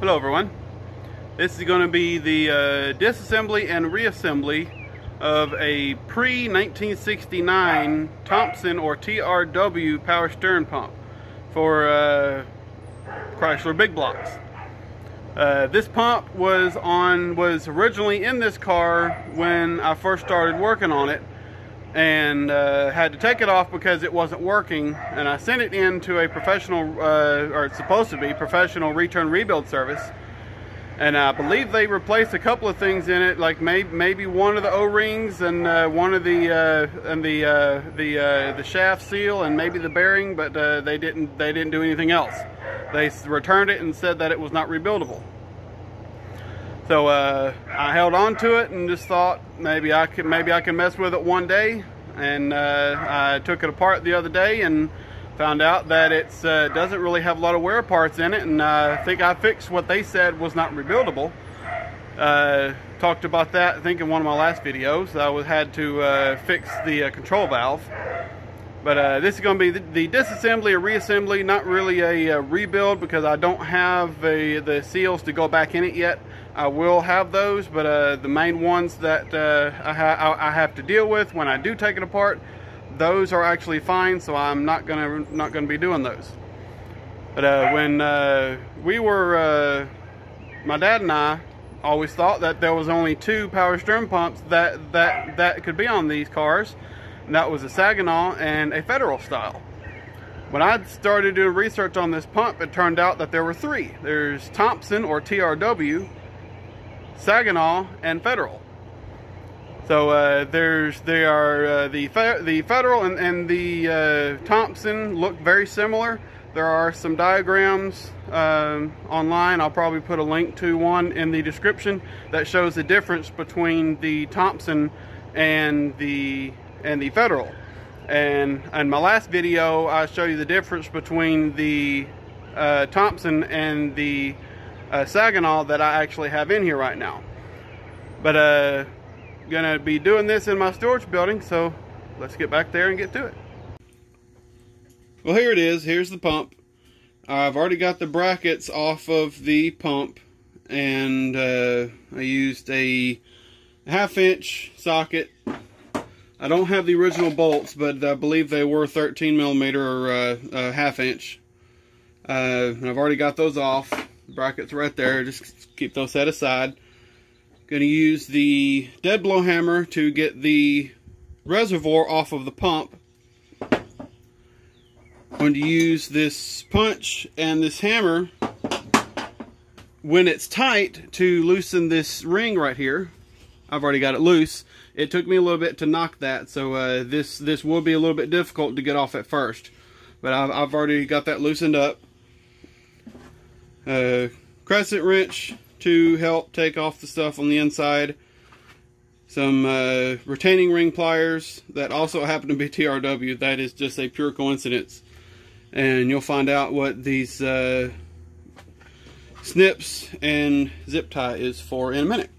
Hello everyone. This is going to be the uh, disassembly and reassembly of a pre-1969 Thompson or TRW power steering pump for uh, Chrysler big blocks. Uh, this pump was on was originally in this car when I first started working on it and uh, had to take it off because it wasn't working. And I sent it in to a professional uh, or it's supposed to be professional return rebuild service. And I believe they replaced a couple of things in it like maybe maybe one of the O-rings and uh, one of the uh, and the uh, the uh, the shaft seal and maybe the bearing but they didn't they didn't do anything else. They returned it and said that it was not rebuildable so uh, I held on to it and just thought maybe I could maybe I can mess with it one day. And uh, I took it apart the other day and found out that it uh, doesn't really have a lot of wear parts in it. And uh, I think I fixed what they said was not rebuildable. Uh, talked about that I think in one of my last videos. I was, had to uh, fix the control valve. But uh, this is going to be the, the, disassembly or reassembly, not really a, a rebuild because I don't have a, the seals to go back in it yet. I will have those, but uh, the main ones that uh, I, ha I, have to deal with when I do take it apart, those are actually fine, so I'm not gonna not gonna be doing those. But uh, when uh, we were, uh, my dad and I always thought that there was only two power steering pumps that that that could be on these cars and that was a Saginaw and a Federal style. When I started doing research on this pump, it turned out that there were three. There's Thompson or TRW, Saginaw, and Federal. So uh, there's they are uh, the fe the Federal and, and the uh, Thompson look very similar. There are some diagrams um, online. I'll probably put a link to one in the description that shows the difference between the Thompson and the and the Federal. And in my last video, I show you the difference between the uh, Thompson and the uh, Saginaw that I actually have in here right now. But uh, gonna be doing this in my storage building, so let's get back there and get to it. Well, here it is. Here's the pump. I've already got the brackets off of the pump, and uh, I used a half inch socket I don't have the original bolts, but I believe they were 13 millimeter or uh, half inch. Uh, I've already got those off. Brackets right there. Just keep those set aside. Going to use the dead blow hammer to get the reservoir off of the pump. going to use this punch and this hammer when it's tight to loosen this ring right here. I've already got it loose. It took me a little bit to knock that, so uh, this this will be a little bit difficult to get off at first. But I've, I've already got that loosened up. Uh, crescent wrench to help take off the stuff on the inside. Some uh, retaining ring pliers that also happen to be TRW. That is just a pure coincidence. And you'll find out what these uh, snips and zip tie is for in a minute.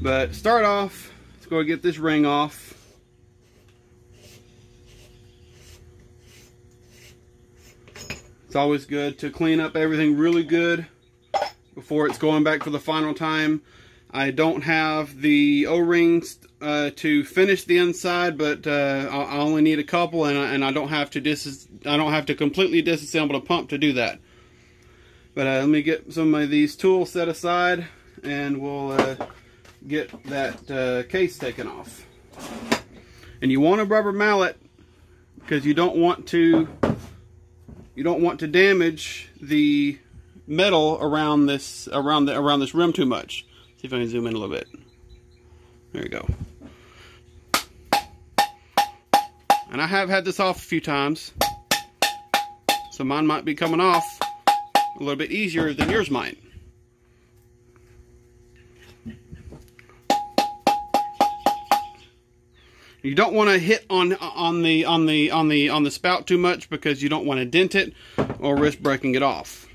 But start off, let's go get this ring off. It's always good to clean up everything really good before it's going back for the final time. I don't have the O-rings uh, to finish the inside, but uh, I only need a couple, and I, and I don't have to dis I don't have to completely disassemble the pump to do that. But uh, let me get some of these tools set aside, and we'll uh, get that uh, case taken off. And you want a rubber mallet because you don't want to you don't want to damage the metal around this around the around this rim too much. See if I can zoom in a little bit. There you go. And I have had this off a few times. So mine might be coming off a little bit easier than yours might. You don't want to hit on on the on the on the on the spout too much because you don't want to dent it or risk breaking it off.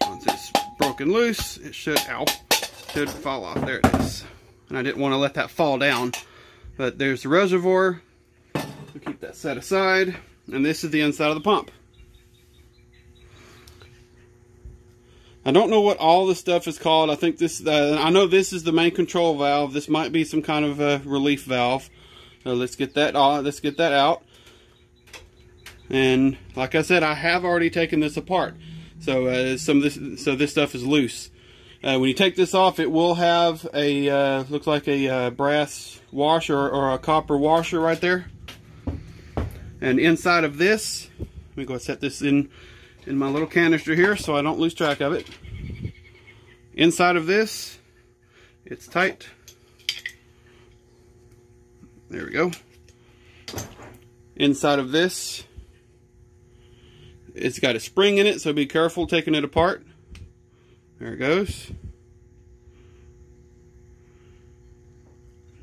Once it's broken loose, it should ow, should fall off. There it is. And I didn't want to let that fall down. But there's the reservoir. We'll keep that set aside. And this is the inside of the pump. I don't know what all this stuff is called. I think this, uh, I know this is the main control valve. This might be some kind of a relief valve. So let's get that on, let's get that out. And like I said, I have already taken this apart. So uh, some of this, so this stuff is loose. Uh, when you take this off, it will have a, uh, looks like a uh, brass washer or a copper washer right there. And inside of this, let me go set this in, in my little canister here so I don't lose track of it. Inside of this, it's tight. There we go. Inside of this, it's got a spring in it, so be careful taking it apart. There it goes.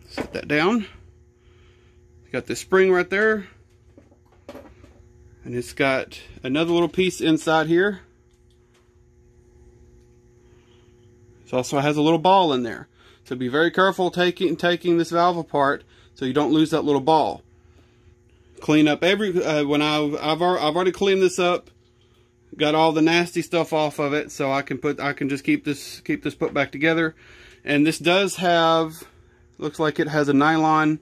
Set that down. Got the spring right there. And it's got another little piece inside here. It also has a little ball in there. So be very careful taking taking this valve apart so you don't lose that little ball. Clean up every uh, when I've I've already cleaned this up got all the nasty stuff off of it so I can put I can just keep this keep this put back together and this does have looks like it has a nylon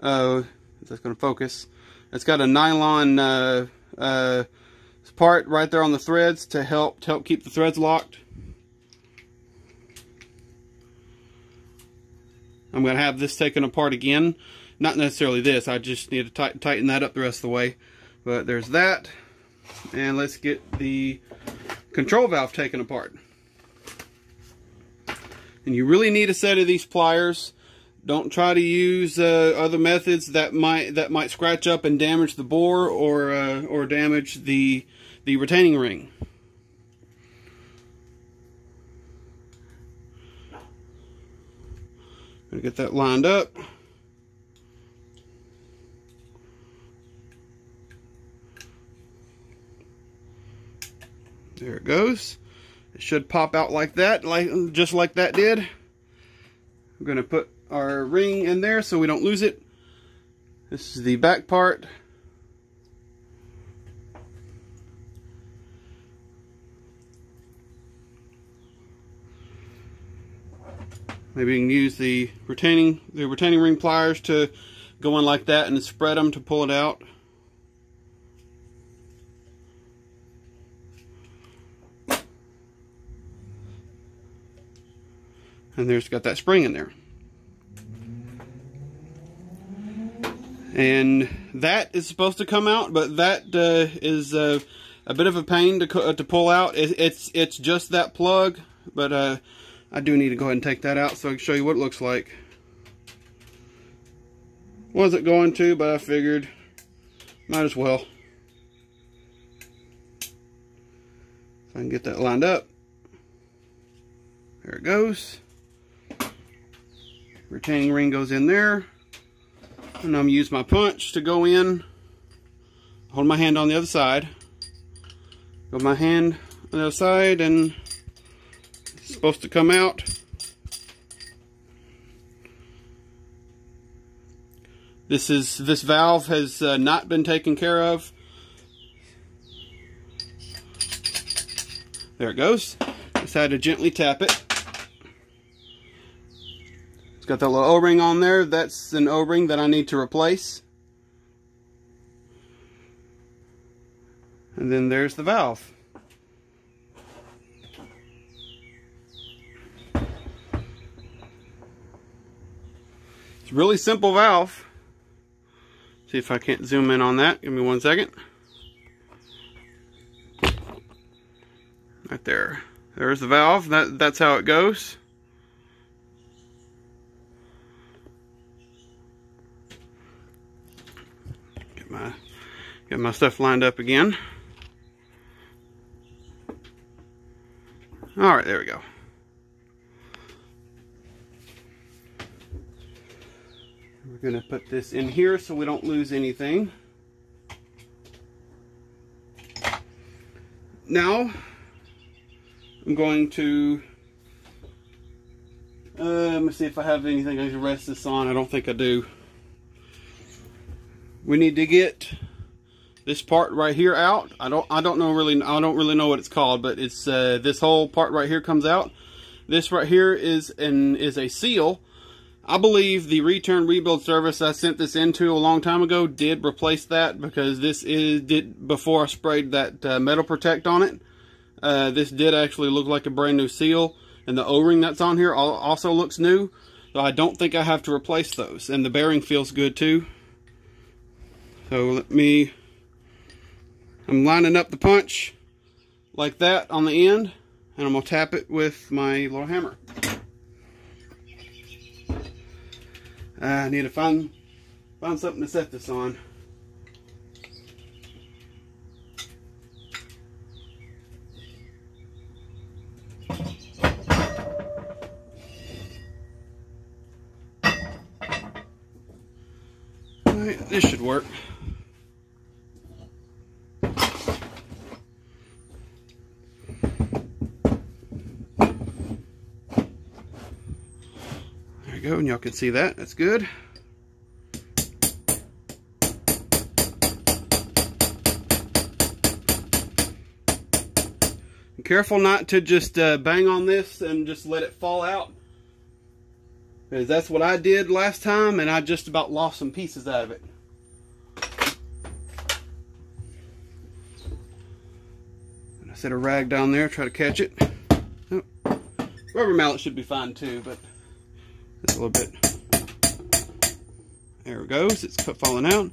uh that's going to focus it's got a nylon uh, uh, part right there on the threads to help to help keep the threads locked I'm going to have this taken apart again not necessarily this I just need to tighten that up the rest of the way but there's that and let's get the control valve taken apart. And you really need a set of these pliers. Don't try to use uh, other methods that might that might scratch up and damage the bore or uh, or damage the the retaining ring. Gonna get that lined up. There it goes. It should pop out like that, like just like that did. I'm to put our ring in there so we don't lose it. This is the back part. Maybe you can use the retaining the retaining ring pliers to go in like that and spread them to pull it out. and there's got that spring in there. And that is supposed to come out, but that uh, is uh, a bit of a pain to, uh, to pull out. It, it's it's just that plug, but uh, I do need to go ahead and take that out so I can show you what it looks like. Wasn't going to, but I figured might as well. If I can get that lined up. There it goes retaining ring goes in there and I'm use my punch to go in. Hold my hand on the other side. Go my hand on the other side and it's supposed to come out. This is this valve has uh, not been taken care of. There it goes. Just had to gently tap it it's got that little O-ring on there. That's an O-ring that I need to replace. And then there's the valve. It's a really simple valve. See if I can't zoom in on that. Give me one second. Right there. There's the valve. That, that's how it goes. my get my stuff lined up again. All right, there we go. We're going to put this in here so we don't lose anything. Now, I'm going to, uh, let me see if I have anything I can rest this on. I don't think I do we need to get this part right here out. I don't I don't know really I don't really know what it's called, but it's uh, this whole part right here comes out. This right here is an is a seal. I believe the return rebuild service I sent this into a long time ago did replace that because this is did before I sprayed that uh, metal protect on it. Uh, this did actually look like a brand new seal and the o-ring that's on here also looks new so I don't think I have to replace those and the bearing feels good too so let me I'm lining up the punch like that on the end and I'm gonna tap it with my little hammer I need to find find something to set this on this should work. And y'all can see that. That's good. careful not to just uh, bang on this and just let it fall out because that's what I did last time and I just about lost some pieces out of it And I set a rag down there, try to catch it. Oh, rubber mallet should be fine too, but a little bit. There it goes, it's cut falling out.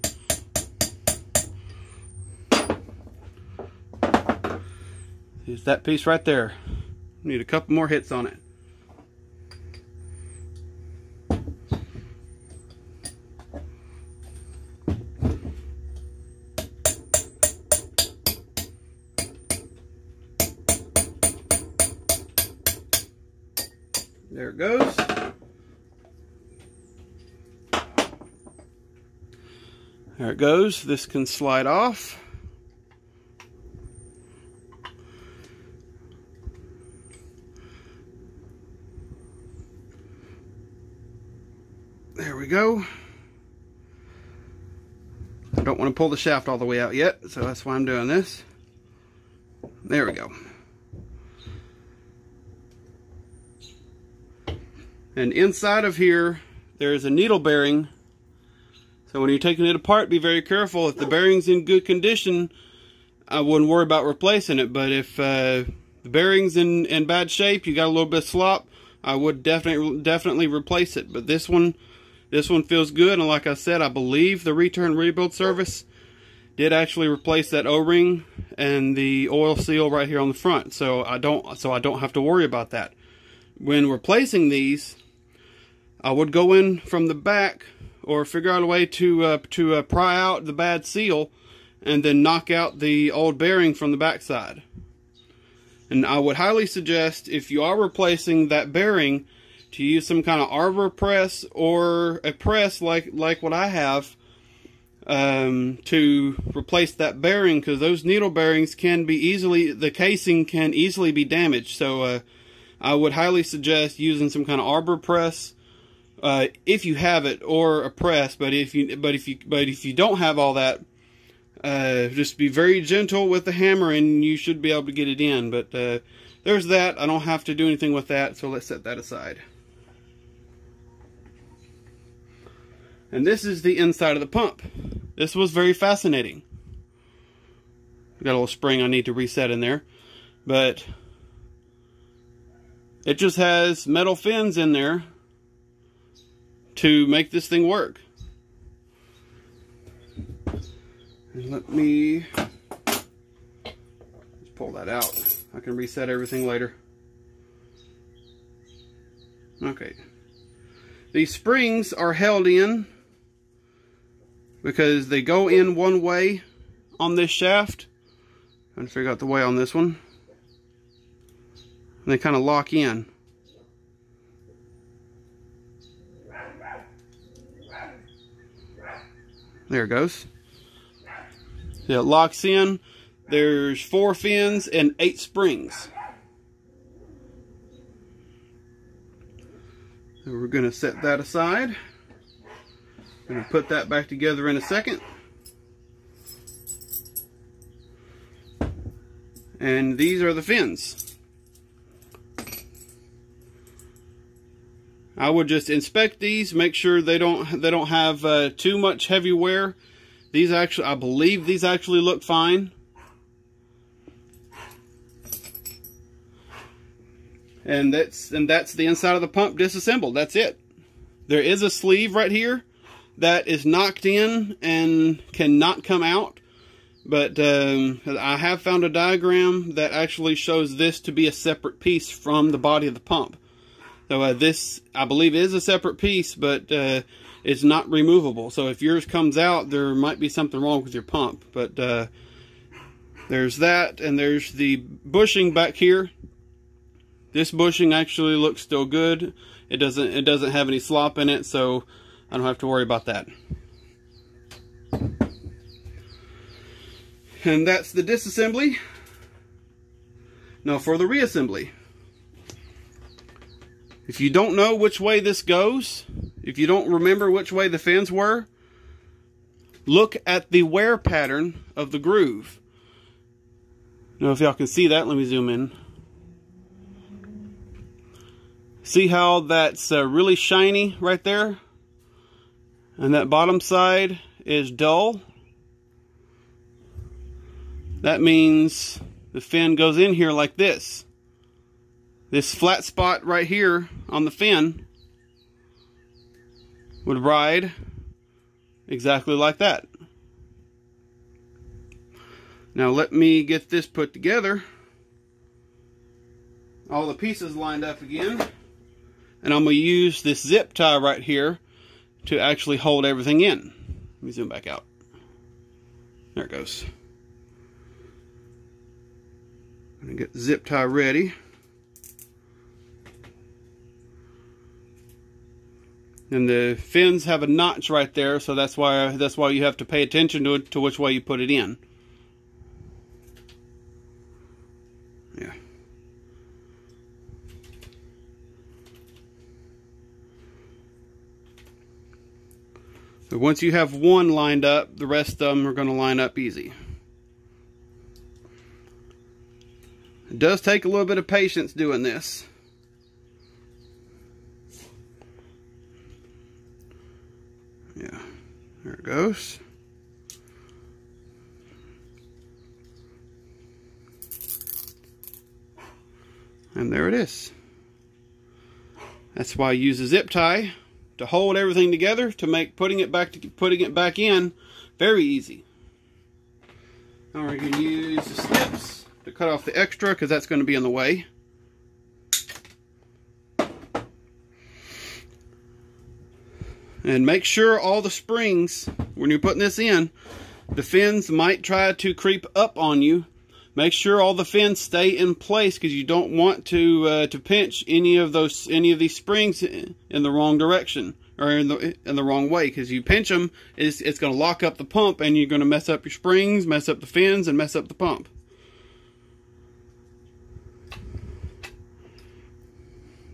Here's that piece right there. Need a couple more hits on it goes. This can slide off. There we go. I don't want to pull the shaft all the way out yet, so that's why I'm doing this. There we go. And inside of here, there's a needle bearing. So when you're taking it apart, be very careful. If the bearing's in good condition, I wouldn't worry about replacing it. But if uh, the bearing's in, in bad shape, you got a little bit of slop, I would definitely definitely replace it. But this one, this one feels good. And like I said, I believe the return rebuild service did actually replace that O-ring and the oil seal right here on the front. So I don't so I don't have to worry about that. When replacing these, I would go in from the back or figure out a way to uh, to uh, pry out the bad seal and then knock out the old bearing from the backside. And I would highly suggest if you are replacing that bearing to use some kind of arbor press or a press like like what I have um, to replace that bearing because those needle bearings can be easily the casing can easily be damaged. So uh, I would highly suggest using some kind of arbor press uh, if you have it, or a press. But if you but if you but if you don't have all that, uh, just be very gentle with the hammer, and you should be able to get it in. But uh, there's that. I don't have to do anything with that, so let's set that aside. And this is the inside of the pump. This was very fascinating. Got a little spring I need to reset in there, but it just has metal fins in there to make this thing work. And let me just pull that out. I can reset everything later. Okay. These springs are held in because they go in one way on this shaft. Trying to figure out the way on this one. And they kind of lock in. There it goes. It locks in. There's four fins and eight springs. So we're going to set that aside. Going to put that back together in a second. And these are the fins. I would just inspect these, make sure they don't they don't have uh, too much heavy wear. These actually, I believe these actually look fine. And that's and that's the inside of the pump disassembled. That's it. There is a sleeve right here that is knocked in and cannot come out. But um, I have found a diagram that actually shows this to be a separate piece from the body of the pump. So uh, this, I believe, is a separate piece, but uh, it's not removable. So if yours comes out, there might be something wrong with your pump. But uh, there's that, and there's the bushing back here. This bushing actually looks still good. It doesn't. It doesn't have any slop in it, so I don't have to worry about that. And that's the disassembly. Now for the reassembly. If you don't know which way this goes, if you don't remember which way the fins were, look at the wear pattern of the groove. Now if y'all can see that, let me zoom in. See how that's uh, really shiny right there? And that bottom side is dull. That means the fin goes in here like this. This flat spot right here on the fin would ride exactly like that. Now let me get this put together. All the pieces lined up again. And I'm going to use this zip tie right here to actually hold everything in. Let me zoom back out. There it goes. I'm going to get zip tie ready. And the fins have a notch right there so that's why that's why you have to pay attention to it to which way you put it in. Yeah. So once you have one lined up the rest of them are going to line up easy. It does take a little bit of patience doing this There it goes. And there it is. That's why I use a zip tie to hold everything together to make putting it back to putting it back in very easy. Now we're going to use the snips to cut off the extra because that's going to be in the way. And make sure all the springs, when you're putting this in, the fins might try to creep up on you. Make sure all the fins stay in place because you don't want to uh, to pinch any of those any of these springs in the wrong direction or in the in the wrong way. Because you pinch them it's, it's going to lock up the pump and you're going to mess up your springs mess up the fins and mess up the pump.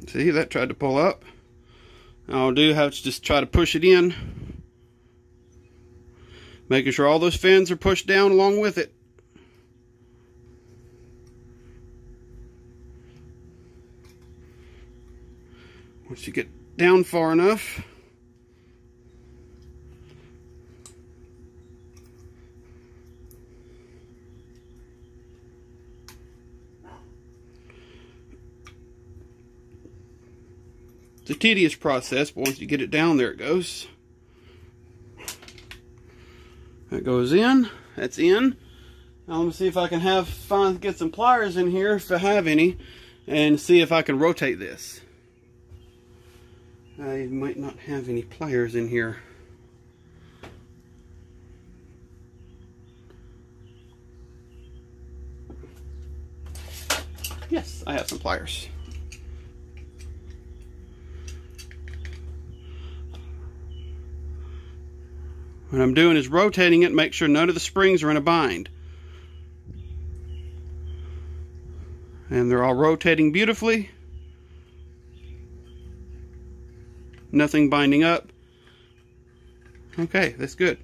See that tried to pull up I'll do have to just try to push it in. Making sure all those fins are pushed down along with it. Once you get down far enough, It's a tedious process, but once you get it down, there it goes. That goes in. That's in. Now let me see if I can have find get some pliers in here if I have any, and see if I can rotate this. I might not have any pliers in here. Yes, I have some pliers. What I'm doing is rotating it, make sure none of the springs are in a bind. And they're all rotating beautifully. Nothing binding up. Okay, that's good.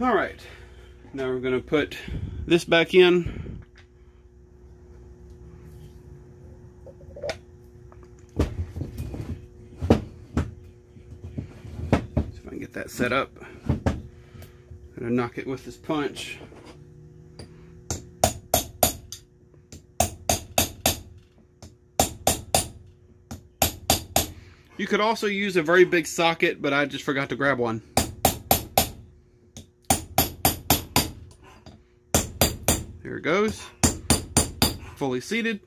All right. Now we're going to put this back in. See if I can get that set up. Gonna knock it with this punch. You could also use a very big socket, but I just forgot to grab one. There it goes. Fully seated.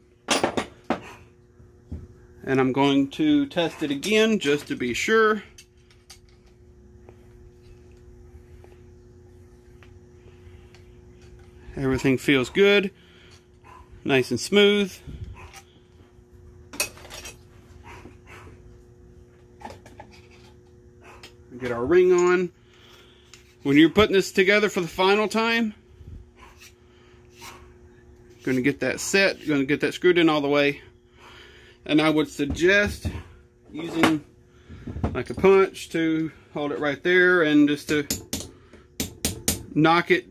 And I'm going to test it again just to be sure. Everything feels good. Nice and smooth. Get our ring on. When you're putting this together for the final time, going to get that set, going to get that screwed in all the way. And I would suggest using like a punch to hold it right there and just to knock it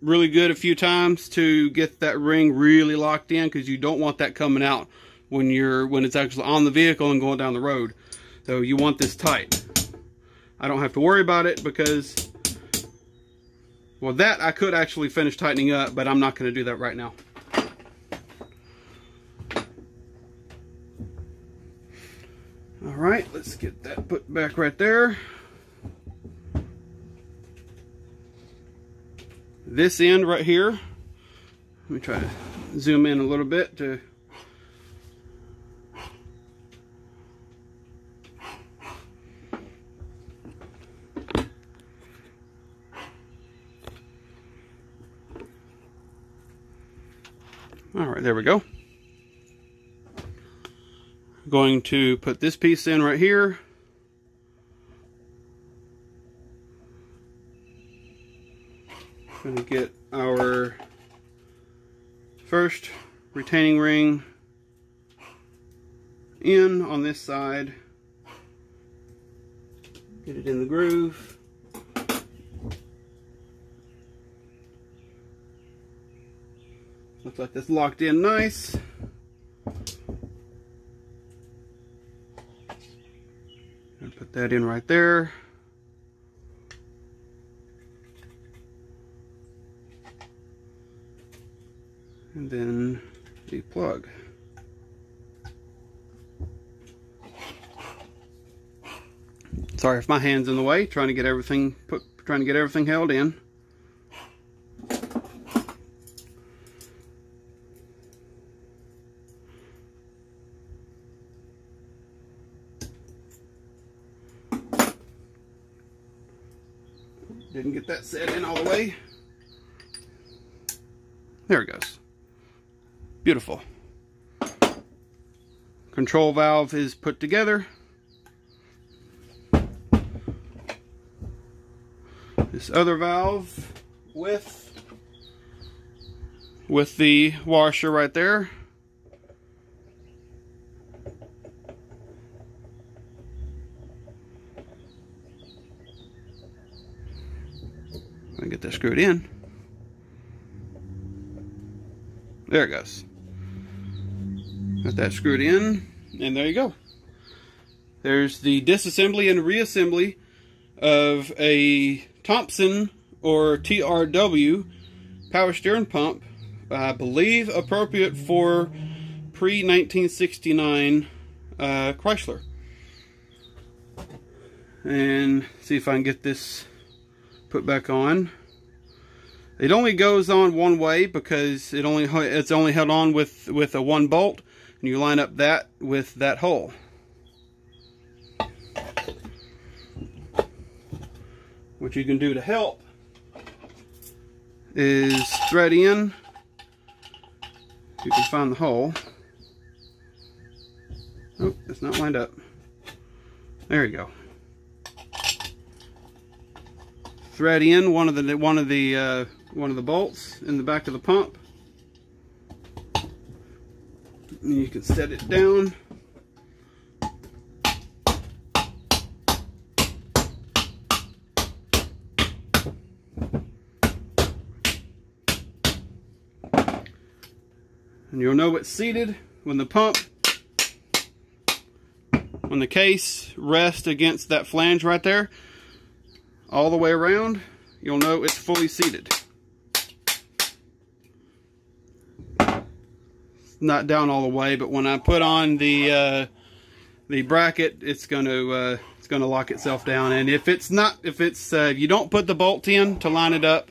really good a few times to get that ring really locked in because you don't want that coming out when you're when it's actually on the vehicle and going down the road. So you want this tight. I don't have to worry about it because, well, that I could actually finish tightening up, but I'm not going to do that right now. All right, let's get that put back right there. This end right here, let me try to zoom in a little bit to All right, there we go. Going to put this piece in right here. Going to get our first retaining ring in on this side. Get it in the groove. Looks like that's locked in nice. And put that in right there. And then Sorry if my hand's in the way, trying to get everything put trying to get everything held in. Didn't get that set in all the way. There it goes. Beautiful. Control valve is put together. This other valve with with the washer right there. get that screwed in. There it goes. Got that screwed in, and there you go. There's the disassembly and reassembly of a Thompson or TRW power steering pump, I believe appropriate for pre-1969 uh, Chrysler. And see if I can get this put back on. It only goes on one way because it only it's only held on with with a one bolt, and you line up that with that hole. What you can do to help is thread in. You can find the hole. Oh, it's not lined up. There you go. Thread in one of the one of the uh, one of the bolts in the back of the pump and you can set it down. And you'll know it's seated when the pump, when the case rests against that flange right there, all the way around, you'll know it's fully seated. Not down all the way, but when I put on the uh, the bracket, it's going to uh, it's going to lock itself down. And if it's not, if it's uh, if you don't put the bolt in to line it up,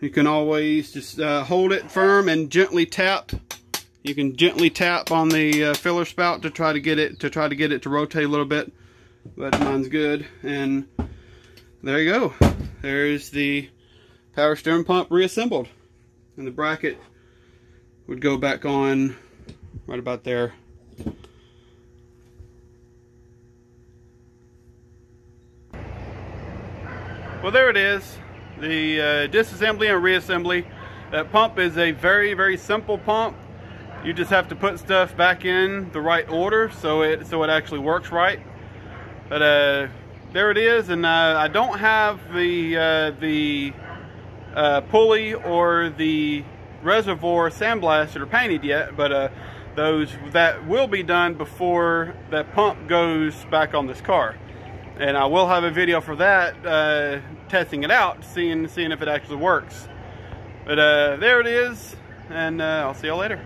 you can always just uh, hold it firm and gently tap. You can gently tap on the uh, filler spout to try to get it to try to get it to rotate a little bit but mine's good. And there you go. There's the power steering pump reassembled. And the bracket would go back on right about there. Well there it is. The uh, disassembly and reassembly. That pump is a very very simple pump. You just have to put stuff back in the right order so it so it actually works right. But uh, there it is, and uh, I don't have the uh, the uh, pulley or the reservoir sandblasted or painted yet, but uh, those that will be done before that pump goes back on this car. And I will have a video for that, uh, testing it out, seeing seeing if it actually works. But there it is, and I'll see y'all later.